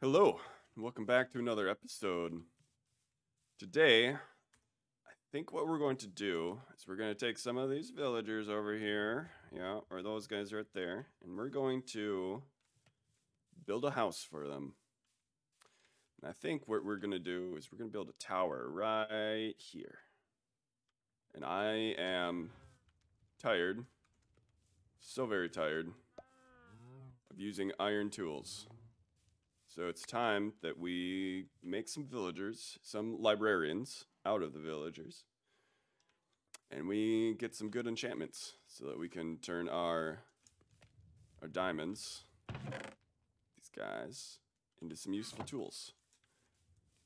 Hello, welcome back to another episode. Today, I think what we're going to do is we're going to take some of these villagers over here, yeah, or those guys right there, and we're going to build a house for them. And I think what we're going to do is we're going to build a tower right here. And I am tired, so very tired, of using iron tools. So it's time that we make some villagers, some librarians out of the villagers. And we get some good enchantments so that we can turn our our diamonds, these guys, into some useful tools.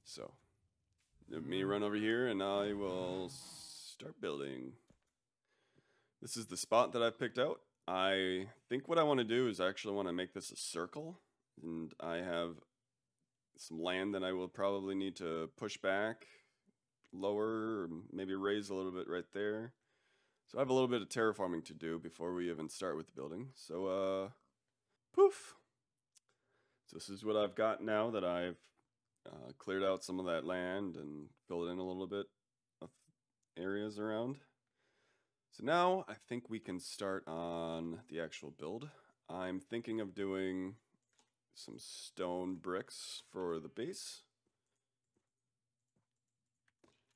So, let me run over here and I will start building. This is the spot that I've picked out. I think what I want to do is I actually want to make this a circle and I have some land that I will probably need to push back, lower, maybe raise a little bit right there. So I have a little bit of terraforming to do before we even start with the building. So, uh, poof. So this is what I've got now that I've uh, cleared out some of that land and filled in a little bit of areas around. So now I think we can start on the actual build. I'm thinking of doing some stone bricks for the base.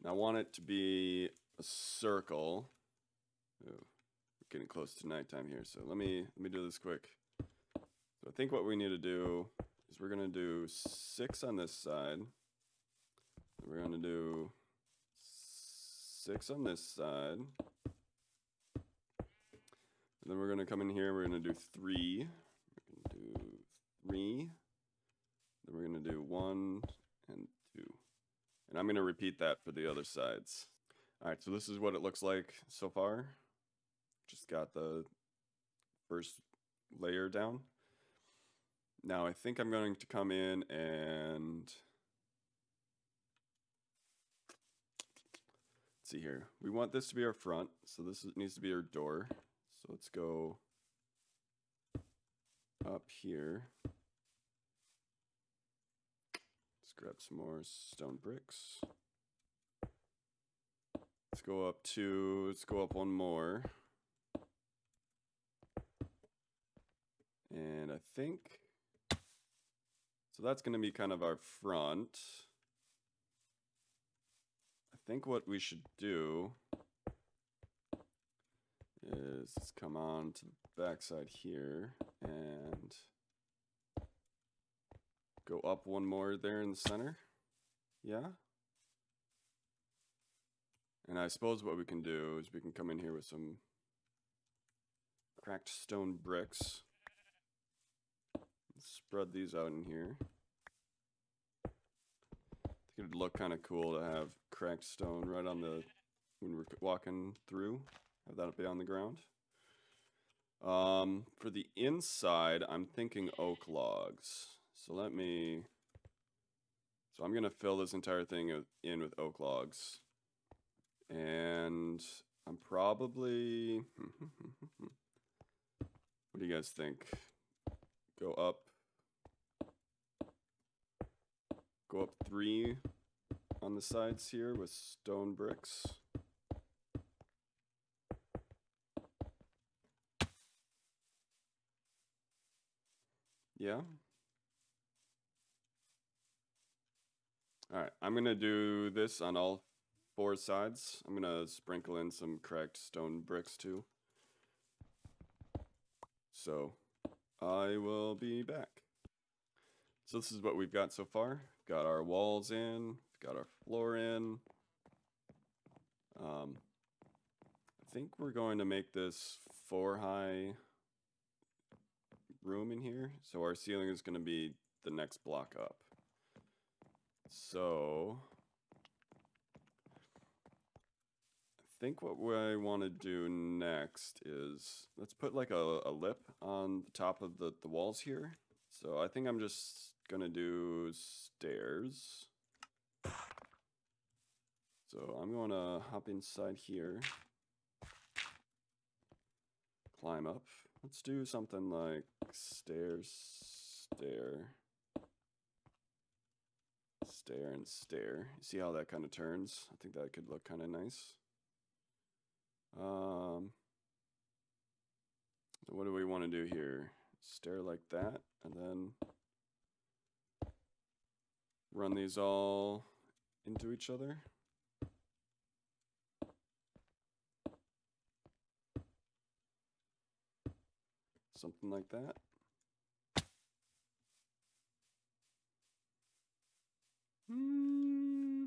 And I want it to be a circle. Ooh, we're getting close to nighttime here, so let me let me do this quick. So I think what we need to do is we're gonna do six on this side. We're gonna do six on this side. And then we're gonna come in here, we're gonna do three. Three. Then we're going to do one and two. And I'm going to repeat that for the other sides. All right, so this is what it looks like so far. Just got the first layer down. Now I think I'm going to come in and let's see here. We want this to be our front, so this needs to be our door. So let's go up here. Let's grab some more stone bricks. Let's go up to, let's go up one more. And I think, so that's going to be kind of our front. I think what we should do is let's come on to the backside here and go up one more there in the center. Yeah. And I suppose what we can do is we can come in here with some cracked stone bricks. Spread these out in here. I think it'd look kind of cool to have cracked stone right on the when we're walking through. Have that be on the ground. Um, for the inside, I'm thinking oak logs. So let me, so I'm going to fill this entire thing in with oak logs. And I'm probably, what do you guys think? Go up, go up three on the sides here with stone bricks. Yeah. All right, I'm gonna do this on all four sides. I'm gonna sprinkle in some cracked stone bricks too. So I will be back. So this is what we've got so far. Got our walls in, got our floor in. Um, I think we're going to make this four high room in here. So our ceiling is going to be the next block up. So I think what I want to do next is let's put like a, a lip on the top of the, the walls here. So I think I'm just going to do stairs. So I'm going to hop inside here, climb up. Let's do something like stairs, stair. Stair and stair. You see how that kind of turns? I think that could look kind of nice. Um, what do we want to do here? Stair like that, and then run these all into each other. Something like that. Hmm.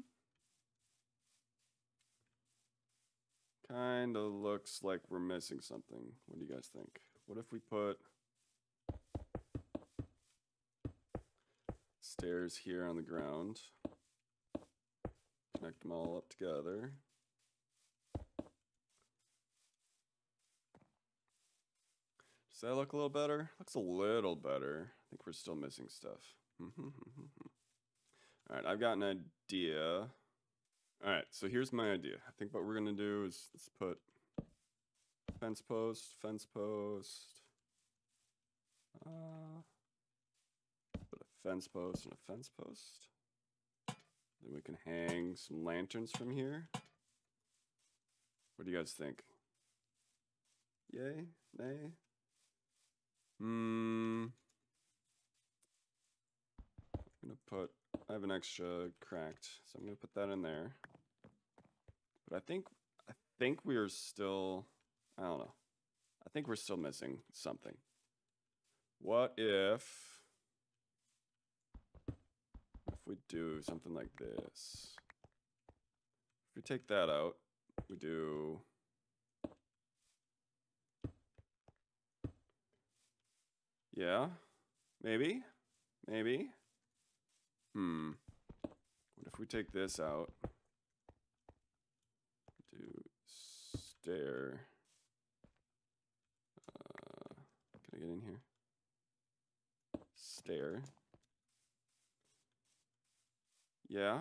Kind of looks like we're missing something. What do you guys think? What if we put stairs here on the ground? Connect them all up together. Does that look a little better? Looks a little better. I think we're still missing stuff. All right, I've got an idea. All right, so here's my idea. I think what we're gonna do is let's put fence post, fence post. Uh, put a fence post and a fence post. Then we can hang some lanterns from here. What do you guys think? Yay? Nay? Hmm. I'm gonna put I have an extra cracked, so I'm gonna put that in there. But I think I think we are still I don't know. I think we're still missing something. What if if we do something like this? If we take that out, we do Yeah, maybe, maybe. Hmm. What if we take this out? Do stair. Uh, can I get in here? Stair. Yeah.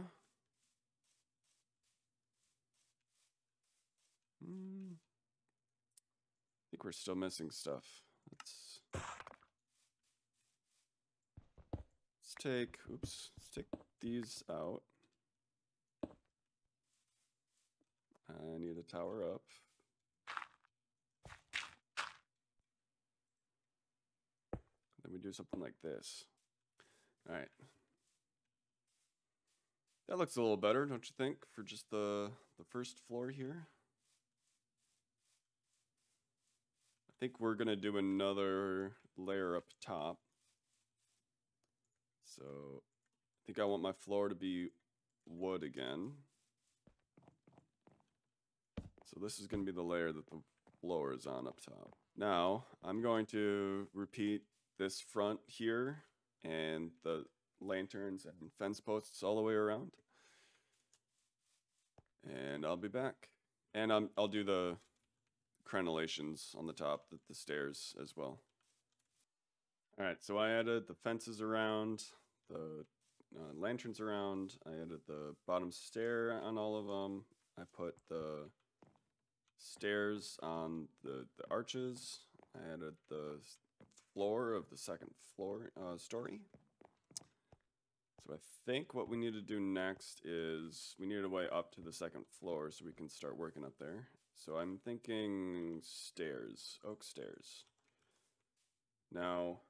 Hmm. I think we're still missing stuff. Let's let's take oops, let's take these out. I need a tower up. Then we do something like this. All right. That looks a little better, don't you think, for just the, the first floor here? I think we're going to do another layer up top. So I think I want my floor to be wood again. So this is going to be the layer that the floor is on up top. Now I'm going to repeat this front here and the lanterns and fence posts all the way around. And I'll be back. And I'm, I'll do the crenellations on the top, the, the stairs as well. All right, so I added the fences around, the uh, lanterns around. I added the bottom stair on all of them. I put the stairs on the, the arches. I added the floor of the second floor uh, story. So I think what we need to do next is we need a way up to the second floor so we can start working up there. So I'm thinking stairs, oak stairs. Now,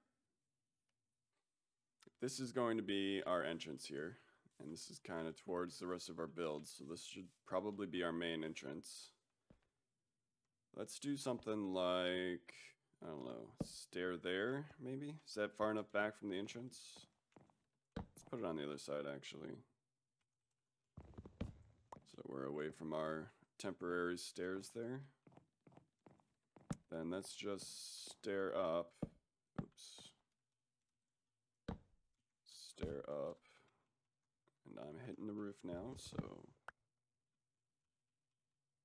this is going to be our entrance here, and this is kind of towards the rest of our build, so this should probably be our main entrance. Let's do something like, I don't know, stair there, maybe? Is that far enough back from the entrance? Let's put it on the other side, actually. So we're away from our temporary stairs there. Then let's just stair up. Oops stair up. And I'm hitting the roof now, so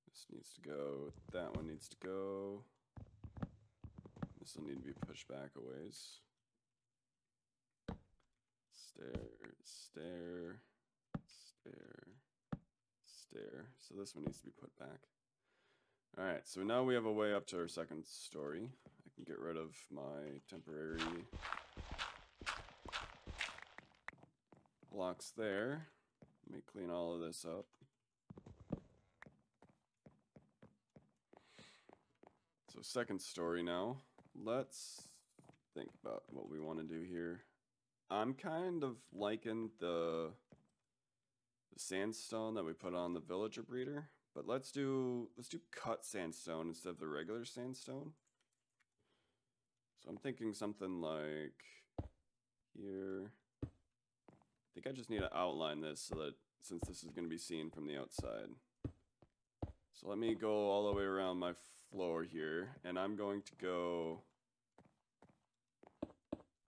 this needs to go, that one needs to go. This will need to be pushed back a ways. Stair, stair, stair, stair. So this one needs to be put back. All right, so now we have a way up to our second story. I can get rid of my temporary blocks there. Let me clean all of this up. So second story now. Let's think about what we want to do here. I'm kind of liking the, the sandstone that we put on the villager breeder, but let's do let's do cut sandstone instead of the regular sandstone. So I'm thinking something like here. I think I just need to outline this so that since this is going to be seen from the outside. So let me go all the way around my floor here, and I'm going to go,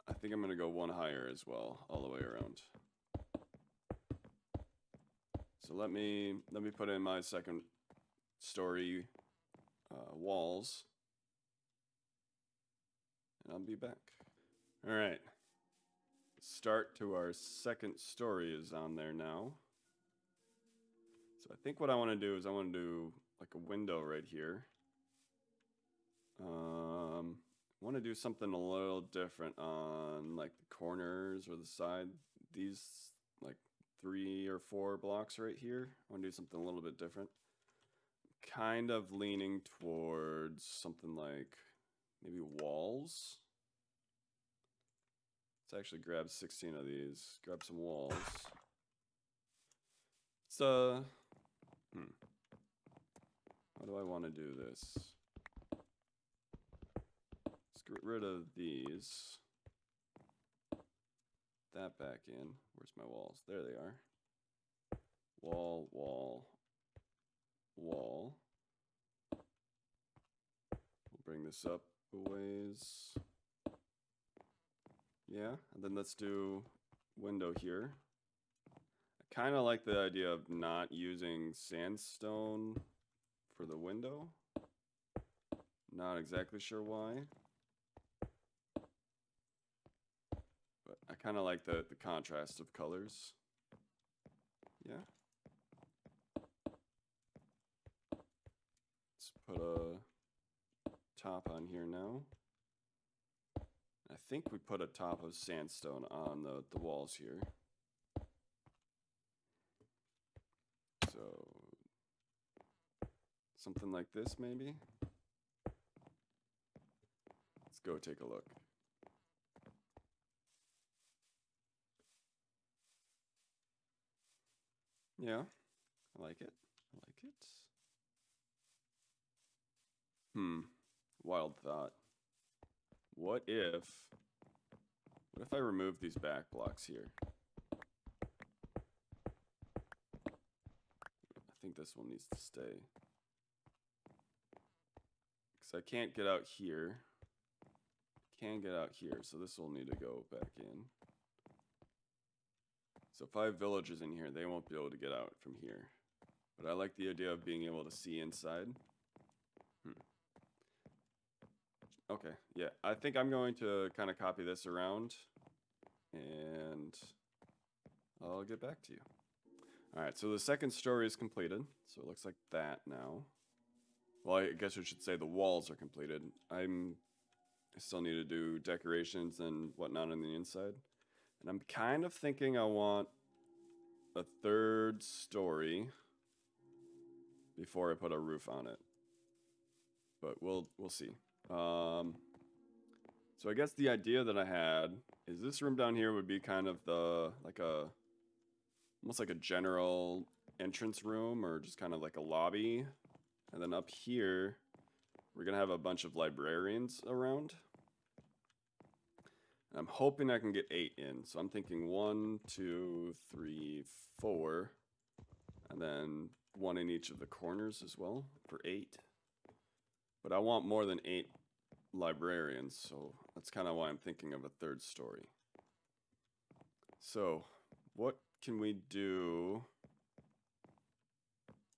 I think I'm going to go one higher as well, all the way around. So let me, let me put in my second story uh, walls, and I'll be back. All right. Start to our second story is on there now. So I think what I want to do is I want to do like a window right here. Um, I want to do something a little different on like the corners or the side. These like three or four blocks right here. I want to do something a little bit different. Kind of leaning towards something like maybe walls. Let's actually grab 16 of these. Grab some walls. So, hmm. How do I want to do this? Let's get rid of these. That back in. Where's my walls? There they are. Wall, wall, wall. We'll bring this up a ways. Yeah, and then let's do window here. I kind of like the idea of not using sandstone for the window. Not exactly sure why. But I kind of like the, the contrast of colors. Yeah. Let's put a top on here now. Think we put a top of sandstone on the, the walls here. So something like this maybe. Let's go take a look. Yeah, I like it. I like it. Hmm, wild thought. What if, what if I remove these back blocks here? I think this one needs to stay. Because I can't get out here. Can get out here, so this will need to go back in. So five villagers in here, they won't be able to get out from here. But I like the idea of being able to see inside. Okay, yeah. I think I'm going to kind of copy this around and I'll get back to you. All right, so the second story is completed. So it looks like that now. Well, I guess I should say the walls are completed. I'm I still need to do decorations and whatnot on the inside. And I'm kind of thinking I want a third story before I put a roof on it. But we'll we'll see. Um, so I guess the idea that I had is this room down here would be kind of the, like a, almost like a general entrance room or just kind of like a lobby. And then up here, we're going to have a bunch of librarians around. I'm hoping I can get eight in. So I'm thinking one, two, three, four, and then one in each of the corners as well for eight. But I want more than eight librarians, so that's kind of why I'm thinking of a third story. So, what can we do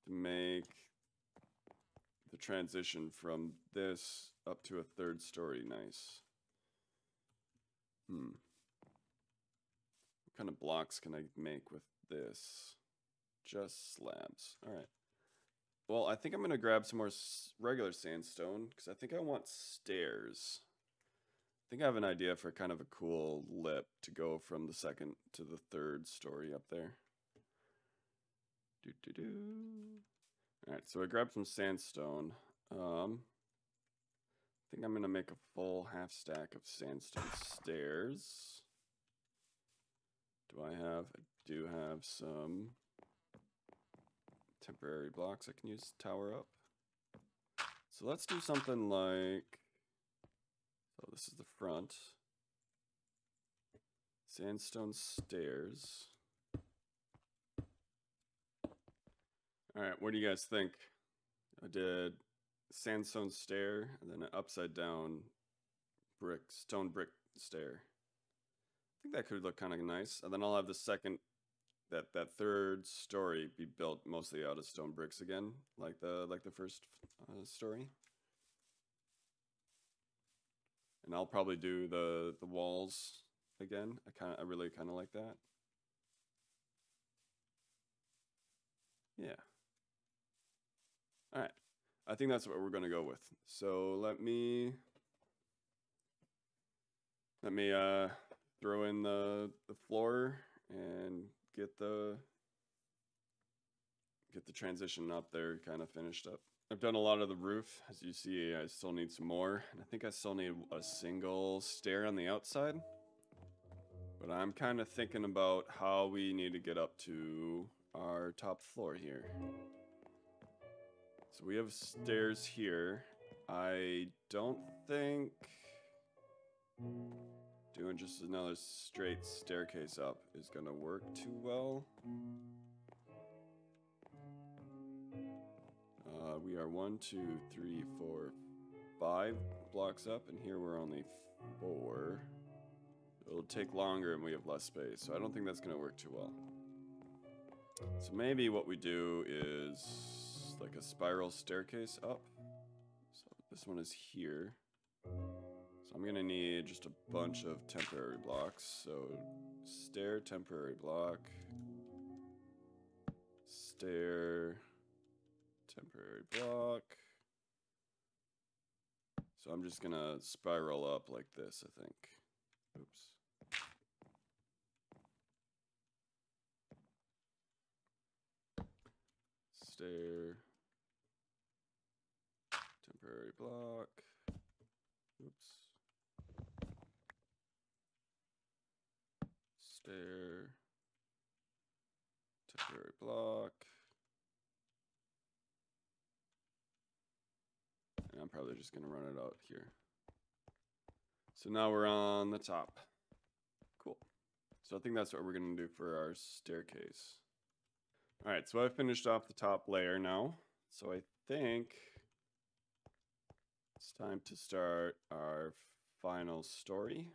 to make the transition from this up to a third story nice? Hmm. What kind of blocks can I make with this? Just slabs. All right. Well, I think I'm going to grab some more regular sandstone because I think I want stairs. I think I have an idea for kind of a cool lip to go from the second to the third story up there. Do, do, do. All right, so I grabbed some sandstone. Um, I think I'm gonna make a full half stack of sandstone stairs. Do I have? I do have some temporary blocks I can use to tower up. So let's do something like. So this is the front. Sandstone stairs. All right, what do you guys think? I did sandstone stair and then an upside down brick, stone brick stair. I think that could look kind of nice. And then I'll have the second, that that third story be built mostly out of stone bricks again, like the like the first uh, story. And I'll probably do the the walls again. I kind of I really kind of like that. Yeah. All right. I think that's what we're going to go with. So let me let me uh throw in the the floor and get the get the transition up there kind of finished up. I've done a lot of the roof. As you see, I still need some more. And I think I still need a single stair on the outside. But I'm kind of thinking about how we need to get up to our top floor here. So we have stairs here. I don't think doing just another straight staircase up is gonna work too well. Uh, we are one, two, three, four, five blocks up, and here we're only four. It'll take longer and we have less space, so I don't think that's gonna work too well. So maybe what we do is like a spiral staircase up. So this one is here. So I'm gonna need just a bunch of temporary blocks. So stair, temporary block, stair, temporary block. So I'm just gonna spiral up like this, I think. Oops. Stair. Temporary block. Oops. Stair. Temporary block. And I'm probably just going to run it out here. So now we're on the top. Cool. So I think that's what we're going to do for our staircase. All right, so I've finished off the top layer now. So I think it's time to start our final story.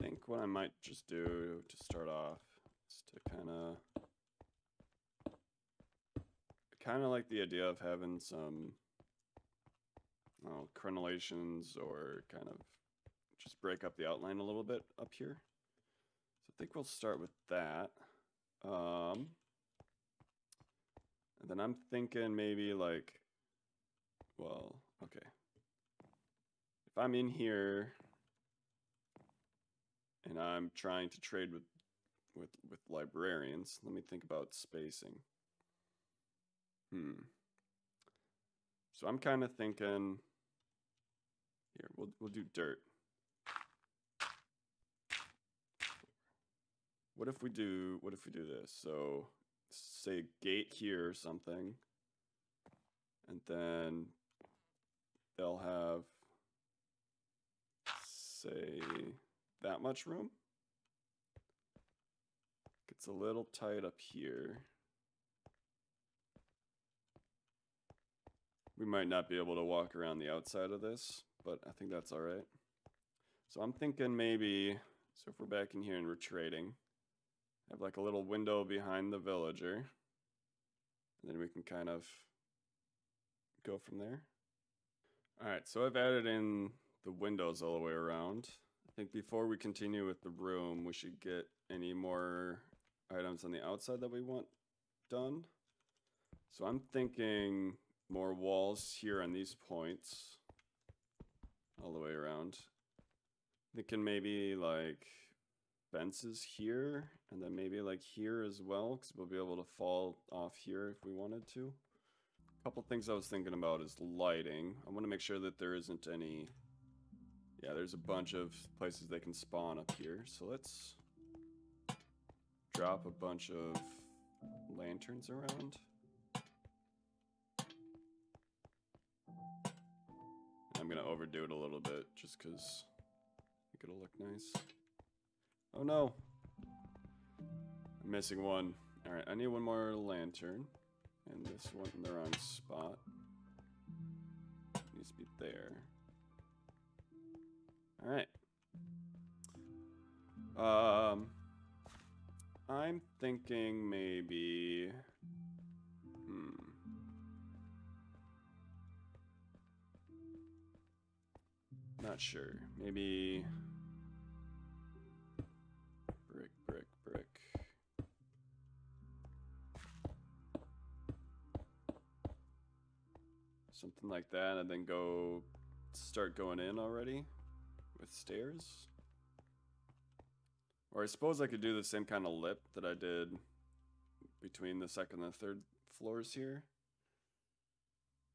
I think what I might just do to start off is to kind of kind of like the idea of having some well, crenellations or kind of just break up the outline a little bit up here. So I think we'll start with that. Um, and then I'm thinking maybe like, well, okay. If I'm in here and I'm trying to trade with with with librarians, let me think about spacing. Hmm. So I'm kind of thinking here, we'll we'll do dirt. What if we do what if we do this? So say gate here or something. And then they'll have say that much room. Gets a little tight up here. We might not be able to walk around the outside of this, but I think that's all right. So I'm thinking maybe, so if we're back in here and we're trading, have like a little window behind the villager. And then we can kind of go from there. All right, so I've added in the windows all the way around. I think before we continue with the room, we should get any more items on the outside that we want done. So I'm thinking more walls here on these points all the way around. Thinking maybe like fences here, and then maybe like here as well, because we'll be able to fall off here if we wanted to. A couple things I was thinking about is lighting. I want to make sure that there isn't any... Yeah, there's a bunch of places they can spawn up here, so let's drop a bunch of lanterns around. I'm gonna overdo it a little bit just because it'll look nice. Oh no! I'm missing one. Alright, I need one more lantern. And this one in the wrong spot. Needs to be there. Alright. Um I'm thinking maybe hmm Not sure. Maybe brick, brick, brick. Something like that, and then go start going in already with stairs. Or I suppose I could do the same kind of lip that I did between the second and third floors here.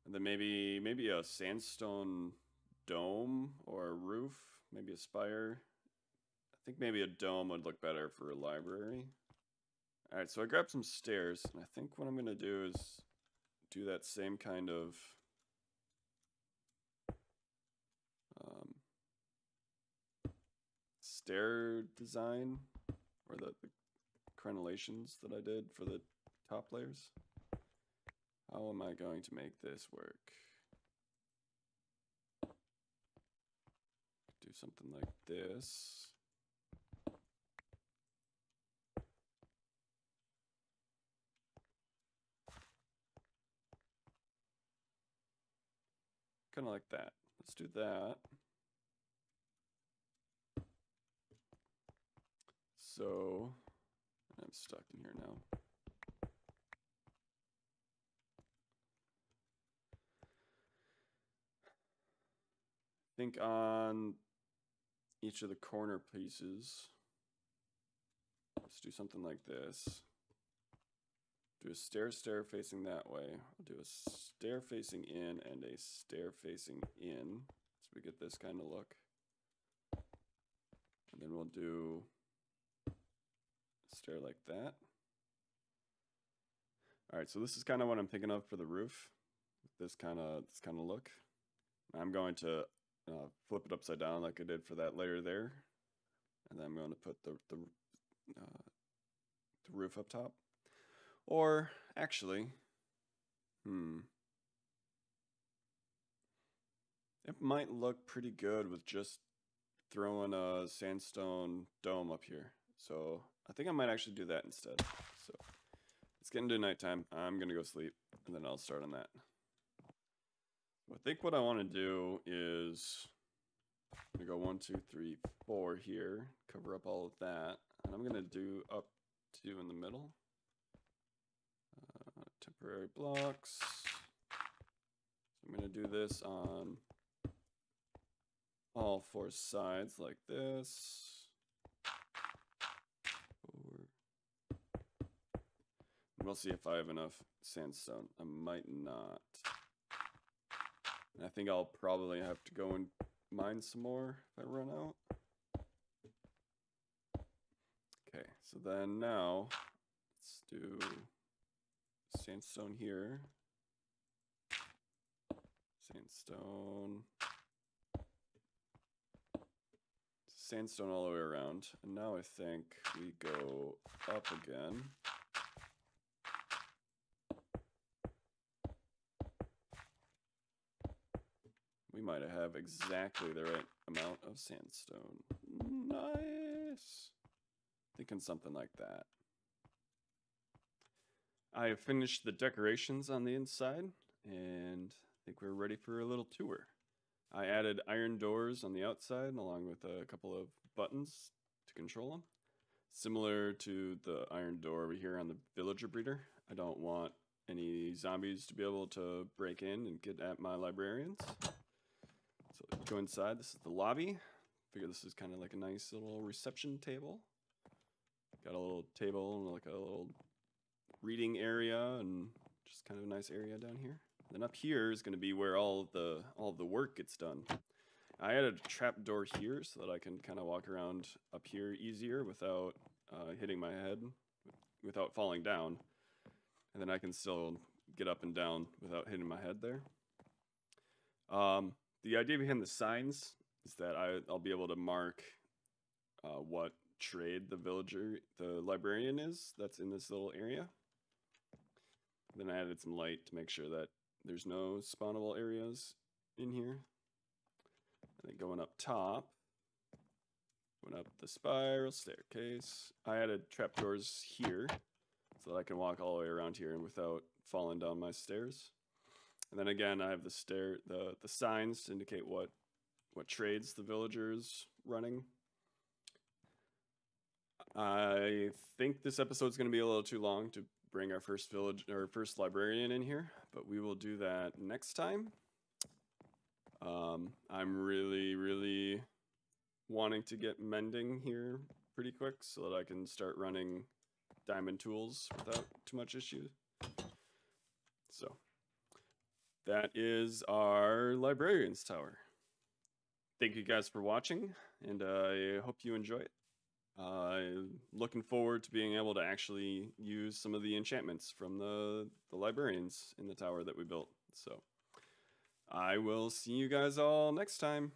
And then maybe maybe a sandstone dome or a roof, maybe a spire. I think maybe a dome would look better for a library. Alright, so I grabbed some stairs, and I think what I'm going to do is do that same kind of um, stair design, or the, the crenellations that I did for the top layers. How am I going to make this work? Do something like this. Kind of like that. Let's do that. So, I'm stuck in here now. I think on each of the corner pieces, let's do something like this. Do a stair stair facing that way. I'll do a stair facing in and a stair facing in. So we get this kind of look. And then we'll do stair like that. All right, so this is kind of what I'm thinking of for the roof. This kind of this kind of look. I'm going to uh, flip it upside down like I did for that layer there. And then I'm going to put the, the, uh, the roof up top. Or actually, hmm. It might look pretty good with just throwing a sandstone dome up here. So I think I might actually do that instead. So it's getting to nighttime. I'm going to go sleep and then I'll start on that. I think what I want to do is I'm going to go one, two, three, four here, cover up all of that. And I'm going to do up two in the middle. Uh, temporary blocks. So I'm going to do this on all four sides like this. Four. And we'll see if I have enough sandstone. I might not. I think I'll probably have to go and mine some more if I run out. Okay, so then now let's do sandstone here. Sandstone. Sandstone all the way around. And now I think we go up again. Might have exactly the right amount of sandstone. Nice. Thinking something like that. I have finished the decorations on the inside and I think we're ready for a little tour. I added iron doors on the outside along with a couple of buttons to control them. Similar to the iron door over here on the villager breeder. I don't want any zombies to be able to break in and get at my librarians. So go inside. This is the lobby. Figure this is kind of like a nice little reception table. got a little table and like a little reading area and just kind of a nice area down here. Then up here is going to be where all the all the work gets done. I added a trap door here so that I can kind of walk around up here easier without uh, hitting my head, without falling down, and then I can still get up and down without hitting my head there. Um, the idea behind the signs is that I, I'll be able to mark uh, what trade the villager, the librarian is that's in this little area. Then I added some light to make sure that there's no spawnable areas in here. And then going up top, going up the spiral staircase. I added trapdoors here so that I can walk all the way around here and without falling down my stairs. And then again, I have the stair, the the signs to indicate what what trades the villagers running. I think this episode is going to be a little too long to bring our first village or first librarian in here, but we will do that next time. Um, I'm really, really wanting to get mending here pretty quick so that I can start running diamond tools without too much issue. So that is our librarian's tower. Thank you guys for watching, and I hope you enjoy it. Uh, looking forward to being able to actually use some of the enchantments from the, the librarians in the tower that we built. So I will see you guys all next time.